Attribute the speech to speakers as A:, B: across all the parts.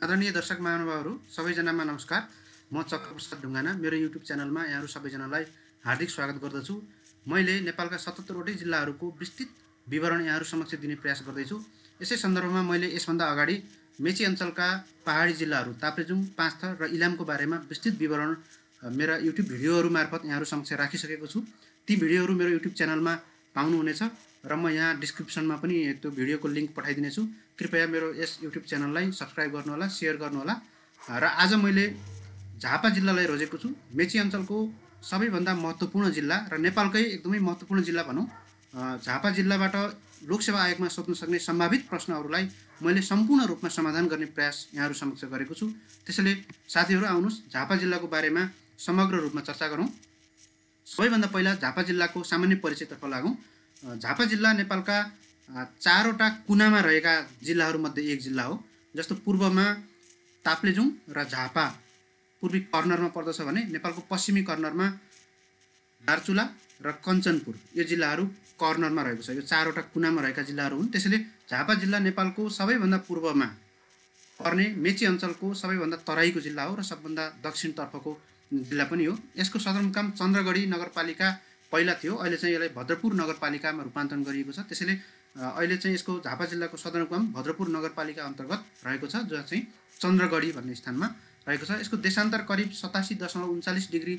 A: आदरणीय दर्शक महानुभावहरू सबैजनामा नमस्कार। म चक्रप्रसाद ढुङ्गाना मेरो युट्युब च्यानलमा यहाँहरू सबैजनालाई हार्दिक स्वागत गर्दछु। मैले नेपालका सतहत्तरवटै जिल्लाहरूको विस्तृत विवरण यहाँहरू समक्ष दिने प्रयास गर्दैछु। यसै सन्दर्भमा मैले यसभन्दा अगाडि मेची अञ्चलका पहाडी जिल्लाहरू ताप्लेजुङ पाँचथर र इलामको बारेमा विस्तृत विवरण मेरा युट्युब भिडियोहरू मार्फत यहाँहरू समक्ष राखिसकेको छु। ती भिडियोहरू मेरो युट्युब च्यानलमा पाउनुहुनेछ। र म यहाँ डिस्क्रिप्सनमा पनि त्यो भिडियोको लिङ्क पठाइदिनेछु। कृपया मेरो यस युट्युब च्यानललाई सब्सक्राइब गर्नुहोला सेयर गर्नुहोला। र आज मैले झापा जिल्लालाई रोजेको छु। मेची अञ्चलको सबैभन्दा महत्त्वपूर्ण जिल्ला र नेपालकै एकदमै महत्त्वपूर्ण जिल्ला भनौँ। झापा जिल्लाबाट लोकसेवा आयोगमा सोध्न सक्ने सम्भावित प्रश्नहरूलाई मैले सम्पूर्ण रूपमा समाधान गर्ने प्रयास यहाँहरू समक्ष गरेको छु। त्यसैले साथीहरू आउनुहोस् झापा जिल्लाको बारेमा समग्र रूपमा चर्चा गरौँ। सबैभन्दा पहिला झापा जिल्लाको सामान्य परिचयतर्फ लागौँ। झापा जिल्ला नेपालका चारवटा कुनामा रहेका जिल्लाहरूमध्ये एक जिल्ला हो जस्तो पूर्वमा ताप्लेजुङ र झापा। पूर्वी कर्नरमा पर्दछ भने नेपालको पश्चिमी कर्नरमा दार्चुला र कञ्चनपुर। यो जिल्लाहरू कर्नरमा रहेको छ। यो चारवटा कुनामा रहेका जिल्लाहरू हुन्। त्यसैले झापा जिल्ला नेपालको सबैभन्दा पूर्वमा पर्ने मेची अञ्चलको सबैभन्दा तराईको जिल्ला हो र सबभन्दा दक्षिणतर्फको जिल्ला पनि हो। यसको सदरमुकाम चन्द्रगढी नगरपालिका पहिला थियो अहिले चाहिँ यसलाई भद्रपुर नगरपालिकामा रूपान्तरण गरिएको छ। त्यसैले अहिले चाहिँ यसको झापा जिल्लाको सदरमुकाम भद्रपुर नगरपालिका अन्तर्गत रहेको छ जो चाहिँ चन्द्रगढी भन्ने स्थानमा रहेको छ। यसको देशान्तर करिब सतासी दशमलव उन्चालिस डिग्री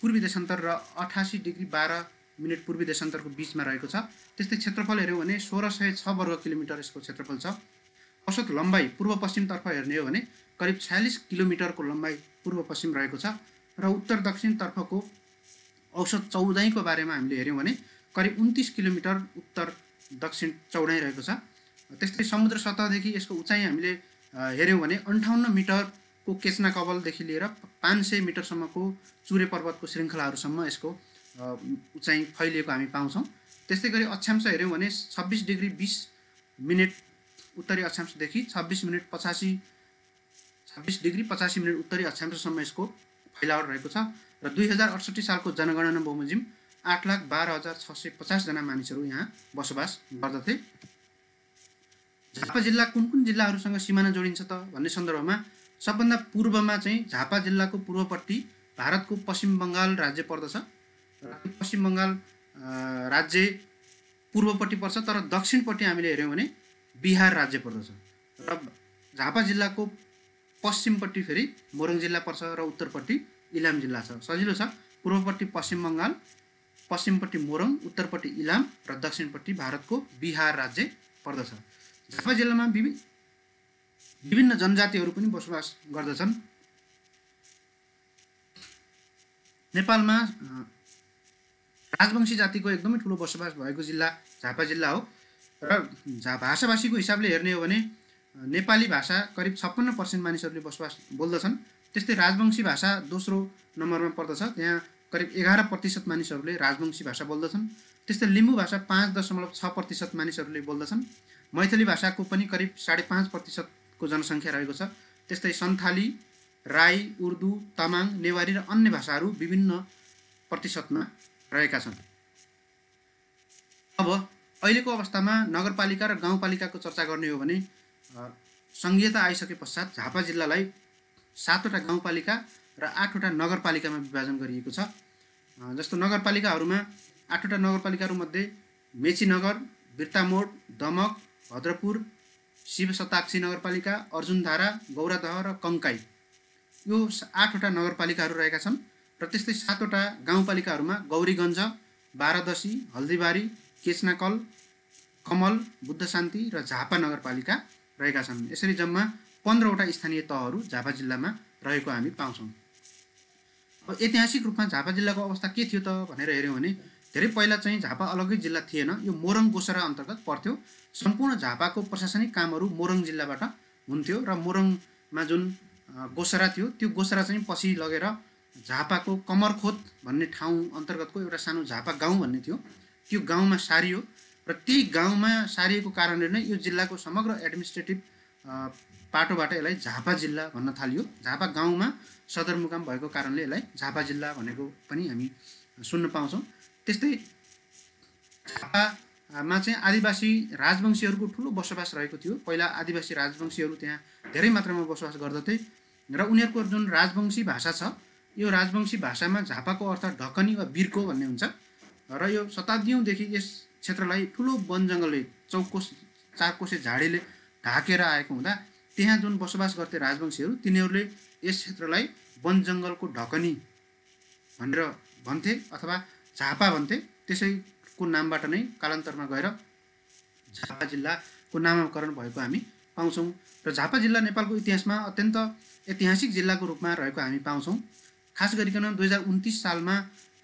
A: पूर्वी देशान्तर र अठासी डिग्री बाह्र मिनट पूर्वी देशान्तरको बिचमा रहेको छ। त्यस्तै क्षेत्रफल हेऱ्यौँ भने सोह्र सय छ वर्ग किलोमिटर यसको क्षेत्रफल छ। औसत लम्बाइ पूर्व पश्चिमतर्फ हेर्ने हो भने करिब छयालिस किलोमिटरको लम्बाइ पूर्व पश्चिम रहेको छ र उत्तर दक्षिणतर्फको औसत चौडाइको बारेमा हामीले हेऱ्यौँ भने करिब उन्तिस किलोमिटर उत्तर दक्षिण चौडाइ रहेको छ। त्यस्तै समुद्र सतहदेखि यसको उचाइ हामीले हेऱ्यौँ भने अन्ठाउन्न मिटरको केचना कवलदेखि लिएर पाँच सय मिटरसम्मको चुरे पर्वतको श्रृङ्खलाहरूसम्म यसको उचाइ फैलिएको हामी पाउँछौँ। त्यस्तै गरी अक्षांश हेऱ्यौँ भने छब्बिस डिग्री बिस मिनट उत्तरी अक्षांशदेखि छब्बिस मिनट पचासी छब्बिस डिग्री पचासी मिनट उत्तरी अक्षांशसम्म यसको फैलावट रहेको छ। र दुई हजार अडसट्ठी सालको जनगणना बमोजिम आठ लाख बाह्र हजार छ सय पचासजना मानिसहरू यहाँ बसोबास गर्दथे। झापा जिल्ला कुन कुन जिल्लाहरूसँग सिमाना जोडिन्छ त भन्ने सन्दर्भमा सबभन्दा पूर्वमा चाहिँ झापा जिल्लाको पूर्वपट्टि भारतको पश्चिम बङ्गाल राज्य पर्दछ। पश्चिम बङ्गाल राज्य पूर्वपट्टि पर्छ तर दक्षिणपट्टि हामीले हेऱ्यौँ भने बिहार राज्य पर्दछ। र झापा जिल्लाको पश्चिमपट्टि फेरि मोरङ जिल्ला पर्छ र उत्तरपट्टि इलाम जिल्ला छ। सजिलो छ। पूर्वपट्टि पश्चिम बङ्गाल पश्चिमपट्टि मोरङ उत्तरपट्टि इलाम र दक्षिणपट्टि भारतको बिहार राज्य पर्दछ। झापा जिल्लामा विभिन्न विभिन्न जनजातिहरू पनि बसोबास गर्दछन्। नेपालमा राजवंशी जातिको एकदमै ठुलो बसोबास भएको जिल्ला झापा जिल्ला हो। र झा भाषाभाषीको हिसाबले हेर्ने हो भने नेपाली भाषा करिब छप्पन्न पर्सेन्ट मानिसहरूले बसोबास बोल्दछन्। त्यस्तै राजवंशी भाषा दोस्रो नम्बरमा पर्दछ। त्यहाँ करिब एघार प्रतिशत मानिसहरूले राजवंशी भाषा बोल्दछन्। त्यस्तै लिम्बू भाषा पाँच दशमलव छ प्रतिशत मानिसहरूले बोल्दछन्। मैथिली भाषाको पनि करिब साढे पाँच प्रतिशतको जनसङ्ख्या रहेको छ। त्यस्तै सन्थाली राई उर्दू तामाङ नेवारी र अन्य भाषाहरू विभिन्न प्रतिशतमा रहेका छन्। अब अहिलेको अवस्थामा नगरपालिका र गाउँपालिकाको चर्चा गर्ने हो भने सङ्घीयता आइसके पश्चात झापा जिल्लालाई सातवटा गाउँपालिका र आठवटा नगरपालिकामा विभाजन गरिएको छ। जस्तो नगरपालिकाहरूमा आठवटा नगरपालिकाहरूमध्ये मेची नगर बिर्तामोड दमक भद्रपुर शिव शताक्षी नगरपालिका अर्जुनधारा गौरादह र कङ्काई। यो आठवटा नगरपालिकाहरू रहेका छन् र त्यस्तै सातवटा गाउँपालिकाहरूमा गौरीगञ्ज बारादसी हल्दीबारी केचनाकल कमल बुद्ध शान्ति र झापा नगरपालिका रहेका छन्। यसरी जम्मा पन्ध्रवटा स्थानीय तहहरू झापा जिल्लामा रहेको हामी पाउँछौँ। ऐतिहासिक रूपमा झापा जिल्लाको अवस्था के थियो त भनेर हेऱ्यौँ भने धेरै पहिला चाहिँ झापा अलग्गै जिल्ला थिएन। यो मोरङ गोसरा अन्तर्गत पर्थ्यो। सम्पूर्ण झापाको प्रशासनिक कामहरू मोरङ जिल्लाबाट हुन्थ्यो र मोरङमा जुन गोसरा थियो त्यो गोसरा चाहिँ पछि लगेर झापाको कमरखोत भन्ने ठाउँ अन्तर्गतको एउटा सानो झापा गाउँ भन्ने थियो। त्यो गाउँमा सारियो र त्यही गाउँमा सारिएको कारणले नै यो जिल्लाको समग्र एडमिनिस्ट्रेटिभ पाटोबाट यसलाई झापा जिल्ला भन्न थालियो। झापा गाउँमा सदरमुकाम भएको कारणले यसलाई झापा जिल्ला भनेको पनि हामी सुन्न पाउँछौँ। त्यस्तै झापा मा चाहिँ आदिवासी राजवंशीहरूको ठुलो बसोबास रहेको थियो। पहिला आदिवासी राजवंशीहरू त्यहाँ धेरै मात्रामा बसोबास गर्दथे र उनीहरूको जुन राजवंशी भाषा छ यो राजवंशी भाषामा झापाको अर्थ ढकनी वा बिर्को भन्ने हुन्छ। र यो शताब्दीौँदेखि यस क्षेत्रलाई ठुलो वन जङ्गलले चौकोस चारकोसे झाडीले ढाकेर आएको हुँदा त्यहाँ जुन बसोबास गर्थे राजवंशीहरू तिनीहरूले यस क्षेत्रलाई वन जङ्गलको ढकनी भनेर भन्थे अथवा झापा भन्थे। त्यसैको नामबाट नै कालान्तरमा गएर झापा जिल्लाको नामाकरण भएको हामी पाउँछौँ र झापा जिल्ला नेपालको इतिहासमा अत्यन्त ऐतिहासिक जिल्लाको रूपमा रहेको हामी पाउँछौँ। खास गरिकन दुई हजार उन्तिस सालमा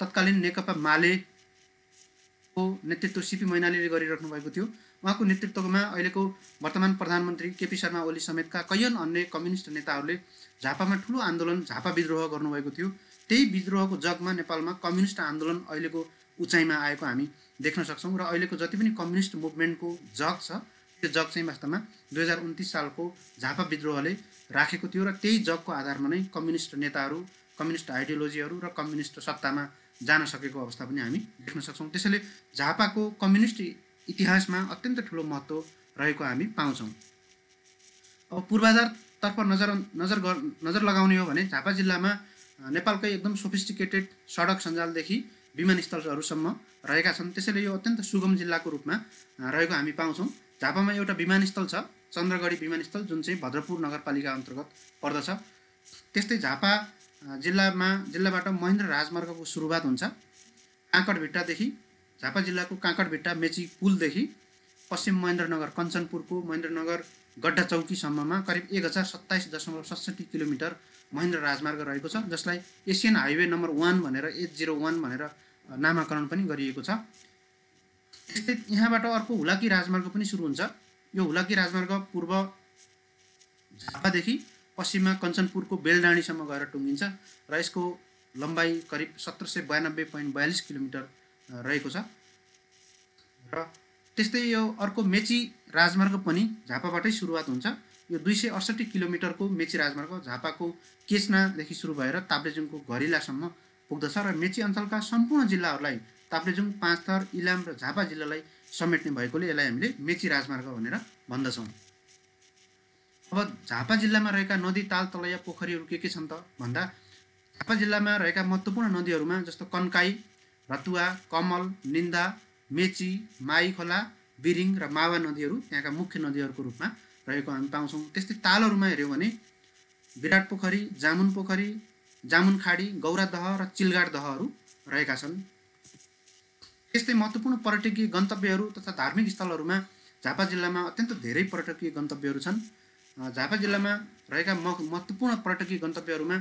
A: तत्कालीन नेकपा मालेको नेतृत्व सिपी मैनालीले गरिराख्नु भएको थियो। उहाँको नेतृत्वमा अहिलेको वर्तमान प्रधानमन्त्री केपी शर्मा ओली समेतका कैयन अन्य कम्युनिस्ट नेताहरूले झापामा ठुलो आन्दोलन झापा विद्रोह गर्नुभएको थियो। त्यही विद्रोहको जगमा नेपालमा कम्युनिस्ट आन्दोलन अहिलेको उचाइमा आएको हामी देख्न सक्छौँ र अहिलेको जति पनि कम्युनिस्ट मुभमेन्टको जग छ त्यो जग चाहिँ वास्तवमा दुई हजार उन्तिस सालको झापा विद्रोहले राखेको थियो र त्यही जगको आधारमा नै कम्युनिस्ट नेताहरू कम्युनिस्ट आइडियोलोजीहरू र कम्युनिस्ट सत्तामा जान सकेको अवस्था पनि हामी देख्न सक्छौँ। त्यसैले झापाको कम्युनिस्ट इतिहासमा अत्यन्त ठुलो महत्त्व रहेको हामी पाउँछौँ। अब पूर्वाधारतर्फ नजर नजर नजर लगाउने हो भने झापा जिल्लामा नेपालकै एकदम सोफिस्टिकेटेड सडक सञ्जालदेखि विमानस्थलहरूसम्म रहेका छन्। त्यसैले यो अत्यन्त सुगम जिल्लाको रूपमा रहेको हामी पाउँछौँ। झापामा एउटा विमानस्थल छ चन्द्रगढी विमानस्थल जुन चाहिँ भद्रपुर नगरपालिका अन्तर्गत पर्दछ। त्यस्तै झापा जिल्लामा जिल्लाबाट महेन्द्र राजमार्गको सुरुवात हुन्छ। काँकडभिट्टादेखि झापा जिल्लाको काँकडभिट्टा मेची पुलदेखि पश्चिम महेन्द्रनगर कञ्चनपुरको महेन्द्रनगर गड्डा चौकीसम्ममा करिब एक हजार सत्ताइस दशमलव सडसठी किलोमिटर महेन्द्र राजमार्ग रहेको छ जसलाई एसियन हाइवे नम्बर वान भनेर एट जिरो वान भनेर नामाकरण पनि गरिएको छ। त्यस्तै यहाँबाट अर्को हुलाकी राजमार्ग पनि सुरु हुन्छ। यो हुलाकी राजमार्ग पूर्व झापादेखि पश्चिममा कञ्चनपुरको बेलडाँडीसम्म गएर टुङ्गिन्छ र यसको लम्बाइ करिब सत्र सय बयानब्बे पोइन्ट बयालिस किलोमिटर रहेको छ। र त्यस्तै यो अर्को मेची राजमार्ग पनि झापाबाटै सुरुवात हुन्छ। यो दुई सय अडसट्ठी किलोमिटरको मेची राजमार्ग झापाको केचनादेखि सुरु भएर ताप्लेजुङको घरिलासम्म पुग्दछ र मेची अञ्चलका सम्पूर्ण जिल्लाहरूलाई ताप्लेजुङ पाँचथर इलाम र झापा जिल्लालाई समेट्ने भएकोले यसलाई हामीले मेची राजमार्ग भनेर भन्दछौँ। अब झापा जिल्लामा रहेका नदी ताल तलैया पोखरीहरू के के छन् त भन्दा झापा जिल्लामा रहेका महत्त्वपूर्ण नदीहरूमा जस्तो कन्काई रतुवा कमल निन्दा मेची माई खोला बिरिङ र मावा नदीहरू त्यहाँका मुख्य नदीहरूको रूपमा रहेको हामी पाउँछौँ। त्यस्तै तालहरूमा हेऱ्यौँ भने विराट पोखरी जामुन पोखरी जामुन खाडी गौरा दह र चिलगाड दहहरू रहेका छन्। त्यस्तै महत्त्वपूर्ण पर्यटकीय गन्तव्यहरू तथा धार्मिक स्थलहरूमा झापा जिल्लामा अत्यन्त धेरै पर्यटकीय गन्तव्यहरू छन्। झापा जिल्लामा रहेका महत्त्वपूर्ण पर्यटकीय गन्तव्यहरूमा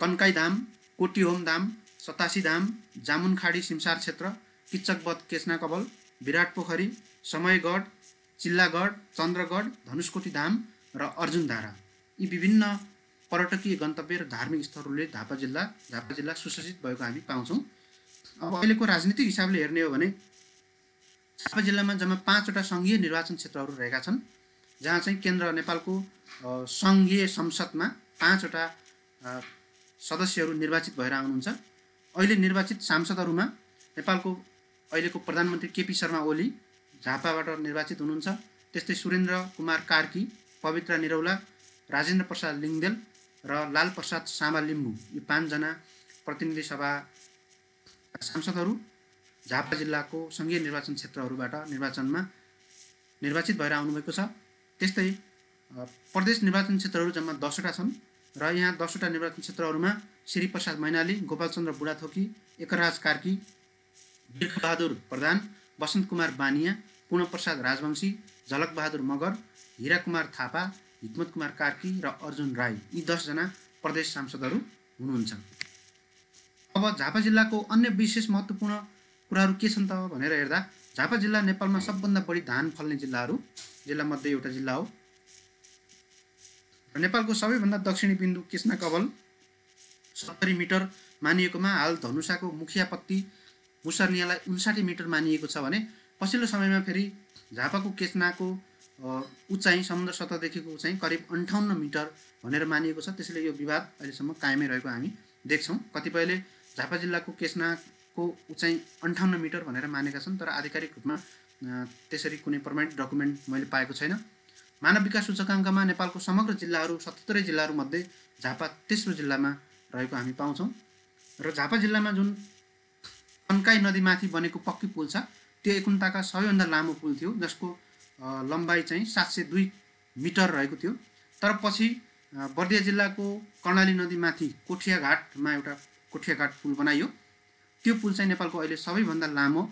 A: कन्काई धाम कोटीहोम धाम सतासी धाम जामुनखाडी सिमसार क्षेत्र किच्चकबध केसना कबल विराट पोखरी समयगढ चिल्लागढ चन्द्रगढ धनुषकोटी धाम र अर्जुनधारा। यी विभिन्न पर्यटकीय गन्तव्य र धार्मिक स्थलहरूले झापा जिल्ला झापा जिल्ला सुशासित भएको हामी पाउँछौँ। अब अहिलेको राजनीतिक हिसाबले हेर्ने हो भने झापा जिल्लामा जम्मा पाँचवटा सङ्घीय निर्वाचन क्षेत्रहरू रहेका छन् जहाँ चाहिँ केन्द्र नेपालको सङ्घीय संसदमा पाँचवटा सदस्यहरू निर्वाचित भएर आउनुहुन्छ। अहिले निर्वाचित सांसदहरूमा नेपालको अहिलेको प्रधानमन्त्री केपी शर्मा ओली झापाबाट निर्वाचित हुनुहुन्छ। त्यस्तै सुरेन्द्र कुमार कार्की पवित्र निरौला राजेन्द्र प्रसाद लिङ्गदेल र लाल प्रसाद सामा लिम्बू। यी पाँचजना प्रतिनिधि सभा सांसदहरू झापा जिल्लाको सङ्घीय निर्वाचन क्षेत्रहरूबाट निर्वाचनमा निर्वाचित भएर आउनुभएको छ। त्यस्तै प्रदेश निर्वाचन क्षेत्रहरू जम्मा दसवटा छन्। र यहाँ दसवटा निर्वाचन क्षेत्रहरूमा श्री प्रसाद मैनाली गोपालचन्द्र बुढाथोकी एकराज कार्की बिर्खबहादुर प्रधान वसन्त कुमार बानिया पूर्णप्रसाद राजवंशी झलकबहादुर मगर हिराकुमार थापा हिक्मत कुमार कार्की र अर्जुन राई। यी दसजना प्रदेश सांसदहरू हुनुहुन्छ। अब झापा जिल्लाको अन्य विशेष महत्त्वपूर्ण कुराहरू के छन् त भनेर हेर्दा झापा जिल्ला नेपालमा सबभन्दा बढी धान फल्ने जिल्लाहरू जिल्लामध्ये एउटा जिल्ला हो। नेपालको सबैभन्दा दक्षिणी बिन्दु कृष्ण कवल सत्तरी मिटर मानिएकोमा हाल धनुषाको मुखियापत्ती मुसर्नियालाई उन्साठी मिटर मानिएको छ भने पछिल्लो समयमा फेरि झापाको केचनाको उचाइ समुद्र सतहदेखिको उचाइ करिब अन्ठाउन्न मिटर भनेर मानिएको छ। त्यसैले यो विवाद अहिलेसम्म कायमै रहेको हामी देख्छौँ। कतिपयले झापा जिल्लाको केचनाको उचाइ अन्ठाउन्न मिटर भनेर मानेका छन् तर आधिकारिक रूपमा त्यसरी कुनै पर्मानेन्ट डकुमेन्ट मैले पाएको छैन। मानव विकास सूचकाङ्कमा नेपालको समग्र जिल्लाहरू सतहत्तरै जिल्लाहरूमध्ये झापा तेस्रो जिल्लामा रहेको हामी पाउँछौँ। र झापा जिल्लामा जुन कन्काई नदीमाथि बनेको पक्की पुल छ त्यो एकुन्ताका सबैभन्दा लामो पुल थियो जसको लम्बाइ चाहिँ सात सय दुई मिटर रहेको थियो। तर पछि बर्दिया जिल्लाको कर्णाली नदीमाथि कोठिया घाटमा एउटा कोठिया घाट पुल बनाइयो। त्यो पुल चाहिँ नेपालको अहिले सबैभन्दा लामो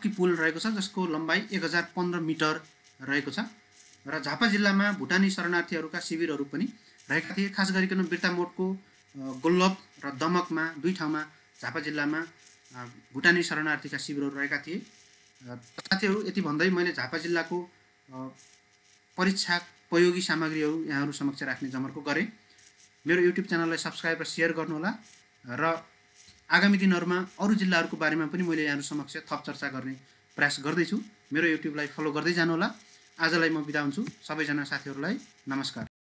A: पक्की पुल रहेको छ जसको लम्बाइ एक हजार पन्ध्र मिटर रहेको छ। र झापा जिल्लामा भुटानी शरणार्थीहरूका शिविरहरू पनि रहेका थिए। खास गरिकन बिर्तामोडको अ, गोल्लभ र दमकमा दुई ठाउँमा झापा जिल्लामा भुटानी शरणार्थीका शिविरहरू रहेका थिए। साथीहरू यति भन्दै मैले झापा जिल्लाको परीक्षा उपयोगी सामग्रीहरू यहाँहरू समक्ष राख्ने जमर्को गरेँ। मेरो युट्युब च्यानललाई सब्सक्राइब र सेयर गर्नुहोला। र आगामी दिनहरूमा अरू जिल्लाहरूको बारेमा पनि मैले यहाँहरू समक्ष थप चर्चा गर्ने प्रयास गर्दैछु। मेरो युट्युबलाई फलो गर्दै जानुहोला। आजलाई म बिदा हुन्छु। सबैजना साथीहरूलाई नमस्कार।